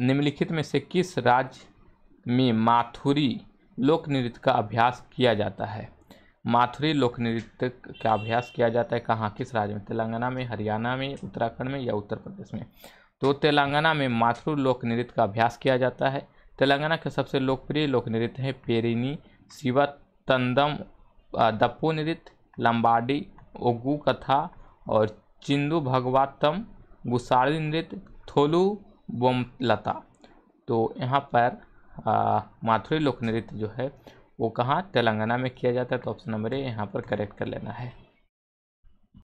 निम्नलिखित में से किस राज्य में माथुरी लोक नृत्य का अभ्यास किया जाता है? माथुरी लोक नृत्य का अभ्यास किया जाता है कहाँ? किस राज्य में? तेलंगाना में, हरियाणा में, उत्तराखंड में या उत्तर प्रदेश में? तो तेलंगाना में माथुर लोक नृत्य का अभ्यास किया जाता है। तेलंगाना के सबसे लोकप्रिय लोक नृत्य है पेरिनी, शिवा, तंदम दप्पू नृत्य, लंबाडी, ओगू कथा और चिंदू भगवातम गुसाड़ी नृत्य, थोलू बोमलता। तो यहाँ पर माथुरी लोक नृत्य जो है, वो कहाँ? तेलंगाना में किया जाता है तो ऑप्शन नंबर ए यहाँ पर करेक्ट कर लेना है।